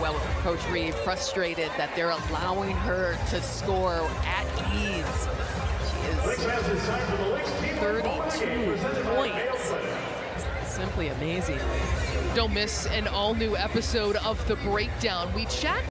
well with Coach Reeve, frustrated that they're allowing her to score at ease. She is 32 points. Simply amazing. Don't miss an all-new episode of The Breakdown. We chat